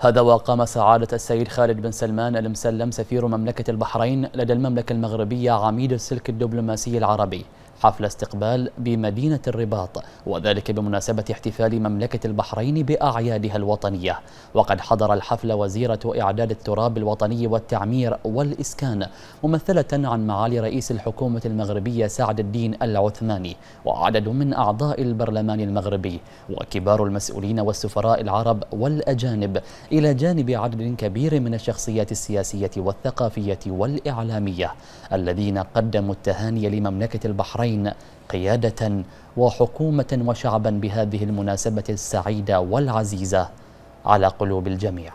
هذا وقام سعادة السيد خالد بن سلمان المسلم سفير مملكة البحرين لدى المملكة المغربية عميد السلك الدبلوماسي العربي. حفل استقبال بمدينة الرباط وذلك بمناسبة احتفال مملكة البحرين بأعيادها الوطنية. وقد حضر الحفل وزيرة إعداد التراب الوطني والتعمير والإسكان ممثلة عن معالي رئيس الحكومة المغربية سعد الدين العثماني وعدد من أعضاء البرلمان المغربي وكبار المسؤولين والسفراء العرب والأجانب إلى جانب عدد كبير من الشخصيات السياسية والثقافية والإعلامية الذين قدموا التهاني لمملكة البحرين البحرين قيادة وحكومة وشعبا بهذه المناسبة السعيدة والعزيزة على قلوب الجميع.